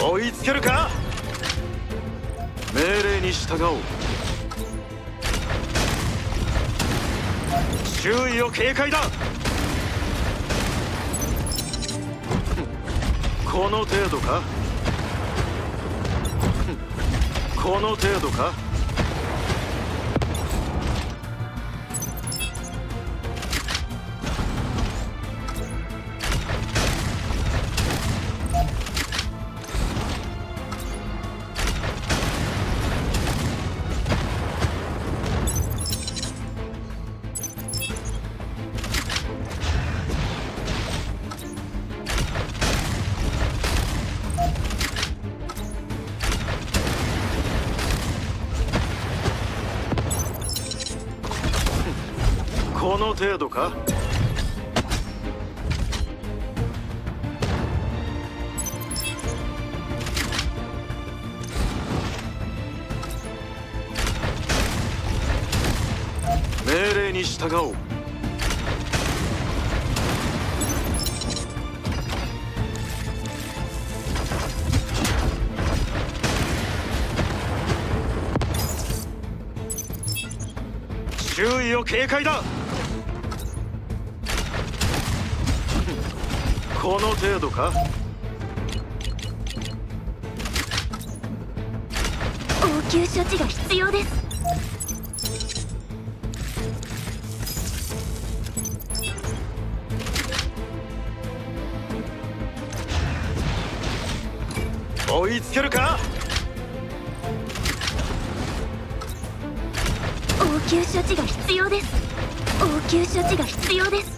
追いつけるか？命令に従おう。周囲を警戒だ！この程度か？この程度か？この程度か？命令に従おう。周囲を警戒だ！この程度か？応急処置が必要です。追いつけるか？応急処置が必要です。応急処置が必要です